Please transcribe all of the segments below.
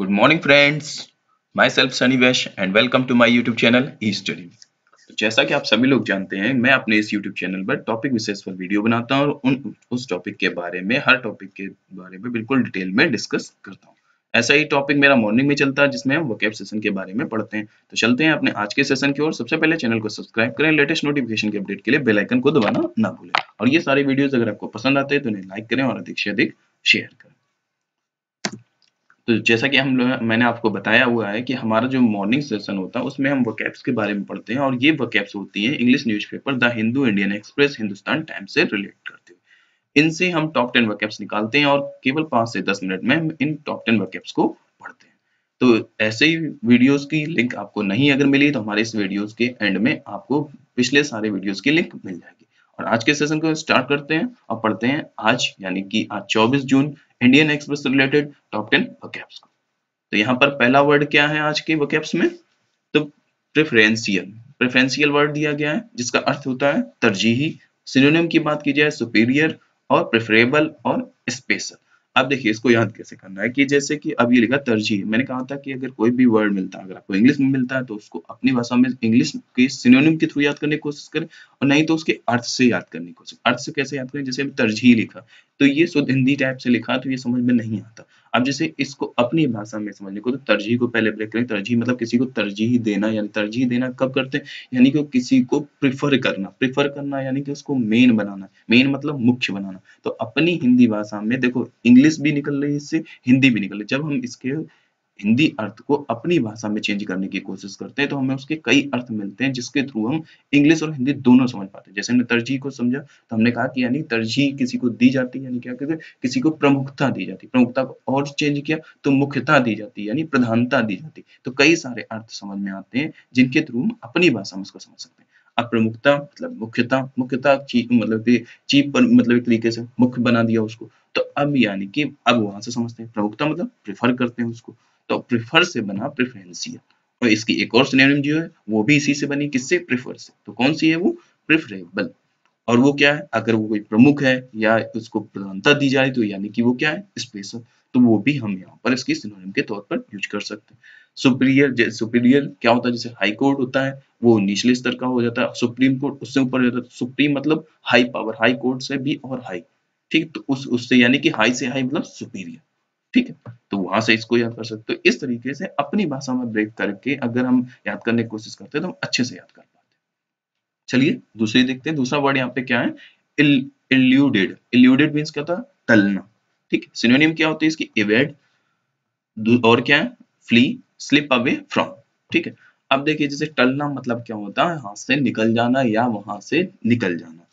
Good morning, friends. Myself, Sunny Vesh, and welcome to my YouTube channel, E-Study. तो जैसा कि आप सभी लोग जानते हैं, मैं अपने इस YouTube चैनल पर टॉपिक विशेष पर वीडियो बनाता हूँ और उन, उस टॉपिक के बारे में, हर टॉपिक के बारे में बिल्कुल डिटेल में डिस्कस करता हूँ। ऐसा ही टॉपिक मेरा मॉर्निंग में चलता है, जिसमें हम वोकेब सेशन के बारे में पढ़ते हैं। तो चलते हैं अपने आज के सेशन की ओर। सबसे पहले चैनल को सब्सक्राइब करें लेटेस्ट नोटिफिकेशन के अपडेट के लिए बेल आइकन को दबाना ना भूलें। और ये सारे वीडियोस अगर आपको पसंद आते हैं तो उन्हें लाइक करें और अधिक से अधिक शेयर करें। तो जैसा कि हम मैंने आपको बताया हुआ है कि हमारा जो मॉर्निंग सेशन होता है, उसमें हम वोकैब्स के बारे में पढ़ते हैं और ये वोकैब्स होती हैं English newspaper the Hindu Indian Express Hindustan Times से रिलेट करते हुए इनसे हम टॉप टेन वोकैब्स निकालते हैं और केवल पाँच से दस मिनट में इन टॉप टेन वोकैब्स को पढ़ते हैं। तो ऐसे ही वीडियोस की लिंक आपको नहीं अगर मिली तो हमारे इस वीडियोस के एंड में आपको पिछले सारे वीडियोस की लिंक मिल जाएगी। और आज के सेशन को स्टार्ट करते हैं और पढ़ते हैं आज, यानी कि आज 24 जून Indian Express related top ten vocabs को तो यहाँ पर पहला वर्ड क्या है आज के वोकैब्स में? तो प्रेफरेंशियल प्रेफरेंशियल वर्ड दिया गया है, जिसका अर्थ होता है तरजीही। सिनोनिम की बात की जाए सुपीरियर और प्रेफरेबल और स्पेशल अब देखिए, इसको याद कैसे करना है कि जैसे कि अब ये लिखा तरजीह। मैंने कहा था कि अगर कोई भी वर्ड मिलता है, अगर आपको इंग्लिश में मिलता है तो उसको अपनी भाषा में इंग्लिश के सिनोनिम के थ्रू याद करने की कोशिश करें, और नहीं तो उसके अर्थ से याद करने की कोशिश अर्थ से कैसे याद करें? जैसे तरजीह लिखा। तो ये शुद्ध हिंदी टाइप से लिखा तो ये समझ में नहीं आता। अब जैसे इसको अपनी भाषा में समझने को तो तरजीह को पहले ब्रेक करें। तरजीह मतलब किसी को तरजीह देना, यानी तरजीह देना कब करते हैं? यानी कि किसी को प्रिफर करना। प्रिफर करना यानी कि उसको मेन बनाना। मेन मतलब मुख्य बनाना। तो अपनी हिंदी भाषा में देखो इंग्लिश भी निकल रही है इससे, हिंदी भी निकल रही जब हम इसके हिंदी अर्थ को अपनी भाषा में चेंज करने की कोशिश करते हैं तो हमें उसके कई अर्थ मिलते हैं, जिसके थ्रू हम इंग्लिश और हिंदी दोनों समझ पाते हैं। जैसे हमने तरजीह को समझा तो हमने कहा कि यानी तरजीह किसी को दी जाती है, यानी क्या कहते हैं, किसी को प्रमुखता दी जाती है। प्रमुखता को और चेंज किया तो मुख्यता दी जाती है, यानी प्रधानता दी जाती है। तो कई सारे अर्थ समझ में आते हैं, जिनके थ्रू हम अपनी भाषा में उसको समझ सकते हैं। अब प्रमुखता मतलब मुख्यता मुख्यता चीफ मतलब चीफ पर मतलब एक तरीके से मुख्य बना दिया उसको। तो अब यानी कि, अब वहाँ से समझते हैं, प्रमुखता मतलब प्रेफर करते हैं उसको। तो प्रिफर से बना प्रेफरेंशियल और इसकी एक और सिनोनिम जो है, वो भी इसी से बनी, किससे? प्रिफर से। तो कौन सी है वो? प्रिफरेबल और वो क्या है? अगर वो कोई प्रमुख है या उसको प्रधानता दी जाए तो यानी कि वो क्या है? स्पेशल तो वो भी हम यहाँ पर इसकी सिनोनिम के तौर पर यूज़ कर सकते हैं। सुपीरियर सुपीरियर क्या होता है? जैसे हाई कोर्ट होता है, वो निचले स्तर का हो जाता है। सुप्रीम कोर्ट उससे ऊपर जाता है। सुप्रीम मतलब हाई पावर हाई कोर्ट से भी और हाई ठीक? तो उस, उससे यानी कि हाई से हाई मतलब सुपीरियर ठीक है? तो वहाँ से इसको याद कर सकते हो। इस तरीके से अपनी भाषा में ब्रेक करके अगर हम याद करने की कोशिश करते हैं तो हम अच्छे से याद कर पाते चलिए, दूसरी देखते हैं। दूसरा वर्ड यहाँ पे क्या है? इल्यूडेड इल्यूडेड मीन्स क्या था टलना। ठीक है सिनोनियम क्या होती है इसकी? इवेड और क्या है? फ्ली स्लिप अवे फ्रॉम ठीक है, अब देखिए जैसे टलना मतलब क्या होता है? हाथ से निकल जाना या वहाँ से निकल जाना।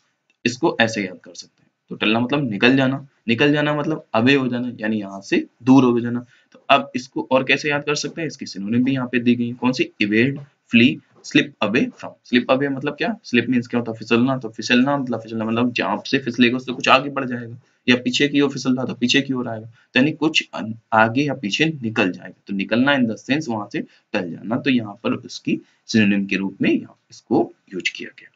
इसको ऐसे याद कर सकते हैं। तो टलना मतलब निकल जाना निकल जाना मतलब अवे हो जाना, यानी यहाँ से दूर हो जाना। तो अब इसको और कैसे याद कर सकते हैं? इसकी सिनोनिम भी यहाँ पे दी गई कौन सी? Evade flee slip away from slip away मतलब क्या? स्लिप मीन्स क्या होता है? फिसलना। तो फिसलना मतलब फिसलना मतलब जहाँ से फिसलेगा उससे कुछ आगे बढ़ जाएगा, या पीछे की ओर फिसल रहा तो पीछे की ओर आएगा। तो यानी कुछ आगे या पीछे निकल जाएगा। तो निकलना इन द सेंस वहाँ से टल जाना। तो यहाँ पर उसकी सिनोनिम के रूप में इसको यूज़ किया गया।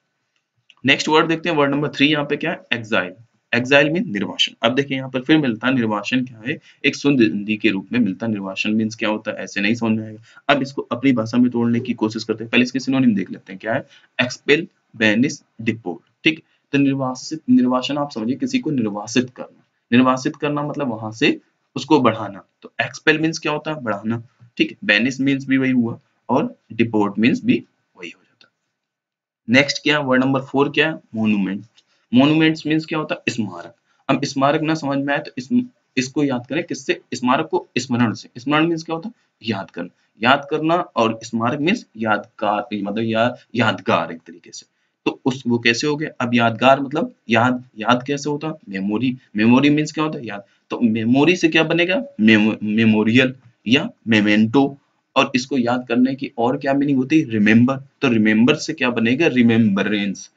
नेक्स्ट वर्ड देखते हैं। वर्ड नंबर थ्री यहाँ पे क्या है? एक्साइल एक्साइल मीन निर्वासन। अब देखिए यहाँ पर फिर मिलता निर्वासन क्या है? एक सुंद के रूप में मिलता निर्वासन। मीन्स क्या होता है? ऐसे नहीं समझ में आएगा। अब इसको अपनी भाषा में तोड़ने की कोशिश करते हैं। पहले इसके सिनोनिम देख लेते हैं। क्या है? एक्सपेल बैनिस डिपोर्ट ठीक? तो निर्वासित निर्वासन आप समझिए किसी को निर्वासित करना। निर्वासित करना मतलब वहाँ से उसको बढ़ाना। तो एक्सपेल मीन्स क्या होता है? बढ़ाना। ठीक? बैनिस मीन्स भी वही हुआ और डिपोर्ट मीन्स भी वही हो जाता। नेक्स्ट क्या वर्ड नंबर फोर क्या है? मोन्यूमेंट मोन्यूमेंट्स मीन्स क्या होता? है स्मारक। अब स्मारक ना समझ में आए तो इस, इसको याद करें किससे? स्मारक को स्मरण से। स्मरण मीन्स क्या होता? है याद करना। याद करना और स्मारक मीन्स यादगार मतलब या, यादगार एक तरीके से। तो उस वो कैसे हो गया? अब यादगार मतलब याद याद कैसे होता? मेमोरी मेमोरी मीन्स क्या होता? है याद। तो मेमोरी से क्या बनेगा? मेमो, मेमोरियल या मेमेंटो और इसको याद करने की और क्या मीनिंग होती? है रिमेम्बर तो रिमेम्बर से क्या बनेगा? रिमेम्बरेंस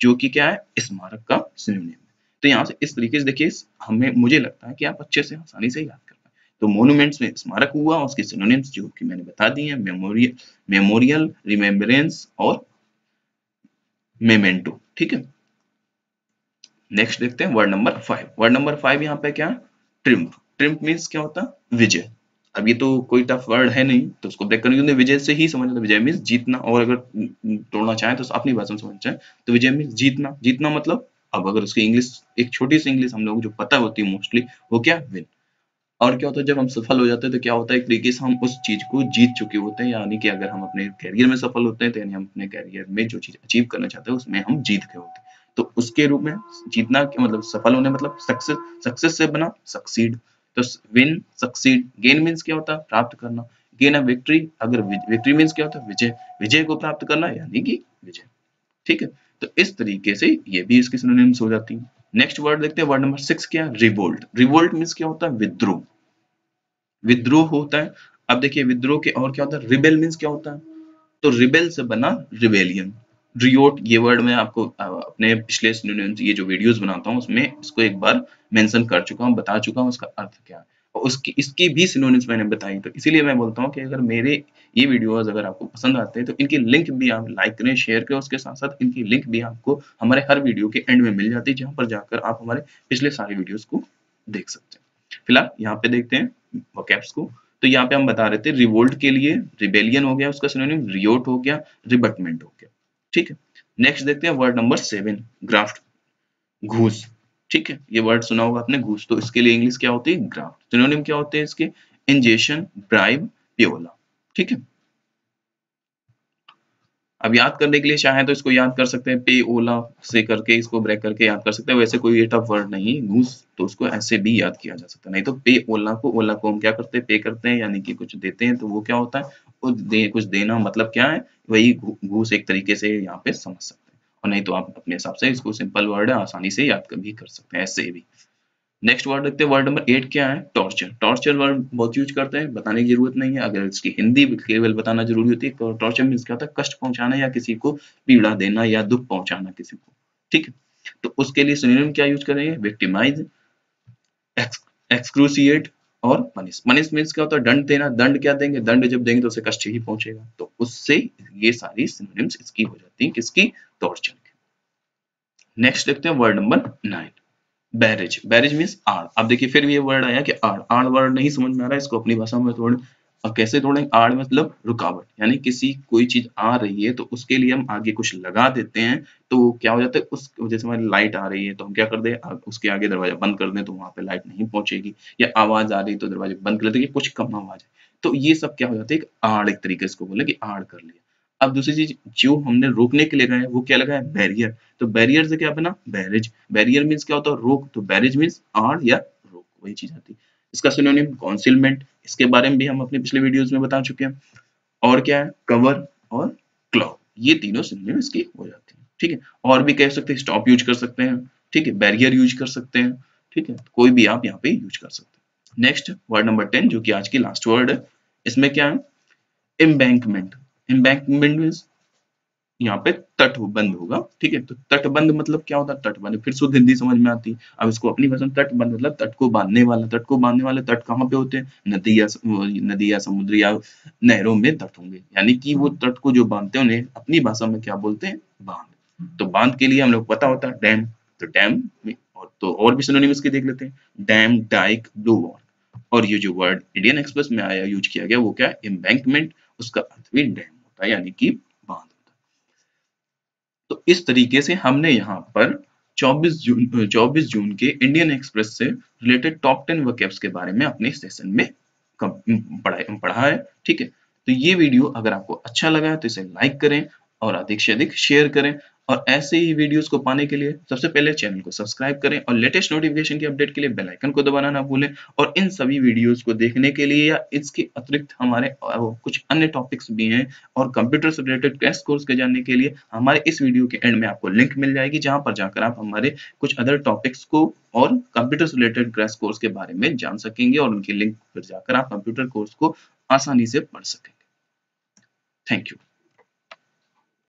जो कि क्या है, स्मारक का सिनोनिम है। तो यहाँ से इस तरीके से देखिए हमें, मुझे लगता है कि आप अच्छे से, आसानी से याद कर पाए। तो मोन्यूमेंट्स में स्मारक हुआ, उसके सिनोनिम्स जो कि मैंने बता दिए हैं मेमोरियल मेमोरियल रिमेम्बरेंस और मेमेंटो ठीक है? नेक्स्ट देखते हैं word number five word number five यहाँ पे क्या ट्रिम्प ट्रिम्प मीन्स क्या होता? है विजय. अब ये तो कोई टफ वर्ड है नहीं तो उसको ब्रेक करने विजय से ही समझ विजय मीन जीतना, और अगर तोड़ना चाहे तो अपनी भाषा में समझना चाहे तो विजय मीन जीतना। जीतना मतलब अब अगर उसकी इंग्लिश एक छोटी सी इंग्लिश हम लोग जो पता होती है मोस्टली वो क्या? विन और क्या होता है, जब हम सफल हो जाते हैं तो क्या होता है, एक तरीके से हम उस चीज़ को जीत चुके होते हैं, यानी कि अगर हम अपने कैरियर में सफल होते हैं तो यानी हम अपने कैरियर में जो चीज़ अचीव करना चाहते हैं, उसमें हम जीत गए होते हैं। तो उसके रूप में जीतना मतलब सफल होने मतलब सक्सेस सक्सेस से बना सक्सीड तो विन सक्सीड गेन मीन्स क्या होता? है प्राप्त करना। गेन अ विक्ट्री अगर विक्ट्री मीन्स क्या होता? है विजय विजय को प्राप्त करना, यानी कि विजय। ठीक है? तो इस तरीके से ये भी इसकी सिनोनिम्स हो जाती है। नेक्स्ट वर्ड देखते हैं वर्ड नंबर सिक्स क्या है? रिवोल्ट रिवोल्ट मीन्स क्या होता है? विद्रोह। विद्रोह होता है। अब देखिए, विद्रोह के और क्या होता है? रिबेल मीन्स क्या होता है? तो रिबेल से बना रिबेलियन रियोट ये वर्ड मैं आपको अपने पिछले ये जो वीडियोस बनाता हूँ, उसमें इसको एक बार मेंशन कर चुका हूँ, बता चुका हूँ, उसका अर्थ क्या है। और उसकी, इसकी भी सिनोनिम्स मैंने बताई तो इसीलिए मैं बोलता हूँ कि अगर मेरे ये वीडियोस अगर आपको पसंद आते हैं तो इनकी लिंक भी आप लाइक करें शेयर करें, उसके साथ साथ इनकी लिंक भी आपको हमारे हर वीडियो के एंड में मिल जाती है, जहाँ पर जाकर आप हमारे पिछले सारे वीडियोज़ को देख सकते हैं। फ़िलहाल यहाँ पे देखते हैं वोकैब्स को। तो यहाँ पे हम बता रहे थे रिवोल्ट के लिए रिबेलियन हो गया उसका सिनोनिम रियोट हो गया रिबटमेंट हो गया। ठीक है? नेक्स्ट देखते हैं वर्ड नंबर सेवन ग्राफ्ट घूस. ठीक है? ये वर्ड सुना होगा आपने, घूस. तो इसके लिए इंग्लिश क्या होती है? ग्राफ्ट क्या होते हैं इसके? इंजेशन ब्राइब पियोला ठीक है? अब याद करने के लिए चाहे तो इसको याद कर सकते हैं पे ओला से करके, इसको ब्रेक करके याद कर सकते हैं। वैसे कोई टफ वर्ड नहीं, घूस तो उसको ऐसे भी याद किया जा सकता है। नहीं तो पे ओला को ओला को हम क्या करते हैं? पे करते हैं, यानी कि कुछ देते हैं तो वो क्या होता है? कुछ दे, कुछ देना मतलब क्या है? वही घूस एक तरीके से यहाँ पे समझ सकते हैं। और नहीं तो आप अपने हिसाब से इसको सिंपल वर्ड है, आसानी से याद भी कर सकते हैं, ऐसे भी। नेक्स्ट वर्ड देखते हैं वर्ड नंबर एट क्या है? टॉर्चर टॉर्चर वर्ड बहुत यूज़ करते हैं, बताने की ज़रूरत नहीं है। अगर इसकी हिंदी केवल बताना ज़रूरी होती है तो टॉर्चर मीन्स क्या होता है? कष्ट पहुंचाना या किसी को पीड़ा देना या दुख पहुंचाना किसी को। ठीक है? तो उसके लिए सिनोनिम क्या यूज़ करेंगे? विक्टिमाइज एक्सक्रूसिएट और पनिश पनिश मीन्स क्या होता है? दंड देना। दंड क्या देंगे? दंड जब देंगे तो उसे कष्ट ही पहुंचेगा। तो उससे ये सारी सिनोनिम्स इसकी हो जाती है, किसकी? टॉर्चर की। नेक्स्ट देखते हैं word number nine barrage barrage means आड़. अब देखिए, फिर भी ये वर्ड आया कि आड़. आड़ वर्ड नहीं समझ में आ रहा है, इसको अपनी भाषा में थोड़े और कैसे तोड़ेंगे आड़ मतलब रुकावट. यानी किसी, कोई चीज़ आ रही है तो उसके लिए हम आगे कुछ लगा देते हैं तो क्या हो जाता है, उस जैसे हमारी लाइट आ रही है तो हम क्या कर दें उसके आगे दरवाज़ा बंद कर दें तो वहाँ पे लाइट नहीं पहुंचेगी. या आवाज़ आ रही है तो दरवाज़ा बंद कर देते कुछ कम आवाज़ है. तो ये सब क्या हो जाता है, एक आड़, एक तरीके से बोले कि आड़ कर लिया. अब दूसरी चीज़, जो हमने रोकने के लिए गए वो क्या लगा है? बैरियर तो बैरियर से क्या बना? बैरेज बैरियर मीन्स क्या होता है? रोक. तो बैरेज मीन्स आड़ या रोक, वही चीज़ आती है। इसका सिनोनिम कॉन्सिलमेंट इसके बारे में भी हम अपने पिछले वीडियोस में बता चुके हैं। और क्या है? कवर और क्लाउ ये तीनों सिनोनिम इसकी हो जाती है। ठीक है? और भी कह सकते हैं स्टॉप यूज़ कर सकते हैं। ठीक है? बैरियर यूज़ कर सकते हैं। ठीक है? कोई भी आप यहाँ पे यूज़ कर सकते हैं। नेक्स्ट वर्ड नंबर टेन जो कि आज की लास्ट वर्ड है, इसमें क्या है? एम्बैंकमेंट एम्बैंकमेंट मीन्स यहाँ पे तटबंध होगा, ठीक है? तो तटबंध मतलब क्या होता है? तटबंध। फिर शुद्ध हिंदी समझ में आती है। अब इसको अपनी भाषा में तटबंध मतलब तट को बांधने वाला। तट को बांधने वाले तट कहाँ पे होते हैं? नदी या नदी या समुद्र या नहरों में तट होंगे। यानी कि वो तट को जो बांधते हैं, उन्हें अपनी भाषा में क्या बोलते हैं? बाँध। तो बाँध के लिए हम लोग पता होता है डैम। तो डैम और तो और भी सिनोनिम इसके देख लेते हैं। डैम, डाइक ब्लू वॉल और ये जो वर्ड इंडियन एक्सप्रेस में आया यूज़ किया गया, वो क्या एम्बैंकमेंट उसका अर्थ भी डैम। होता है, यानी कि बाँध होता है। तो इस तरीके से हमने यहाँ पर 24 जून 24 जून के इंडियन एक्सप्रेस से रिलेटेड टॉप टेन वर्कैप्स के बारे में अपने सेशन में पढ़ा पढ़ा है, ठीक है? तो ये वीडियो अगर आपको अच्छा लगा तो इसे लाइक करें और अधिक से अधिक शेयर करें। और ऐसे ही वीडियोस को पाने के लिए सबसे पहले चैनल को सब्सक्राइब करें और लेटेस्ट नोटिफिकेशन की अपडेट के लिए बेल आइकन को दबाना ना भूलें और इन सभी वीडियोस को देखने के लिए या इसके अतिरिक्त हमारे कुछ अन्य टॉपिक्स भी हैं और कंप्यूटर से रिलेटेड टेस्ट कोर्स के जानने के लिए हमारे इस वीडियो के एंड में आपको लिंक मिल जाएगी, जहाँ पर जाकर आप हमारे कुछ अदर टॉपिक्स को और कंप्यूटर से रिलेटेड क्रैश कोर्स के बारे में जान सकेंगे और उनके लिंक पर जाकर आप कंप्यूटर कोर्स को आसानी से पढ़ सकेंगे। Thank you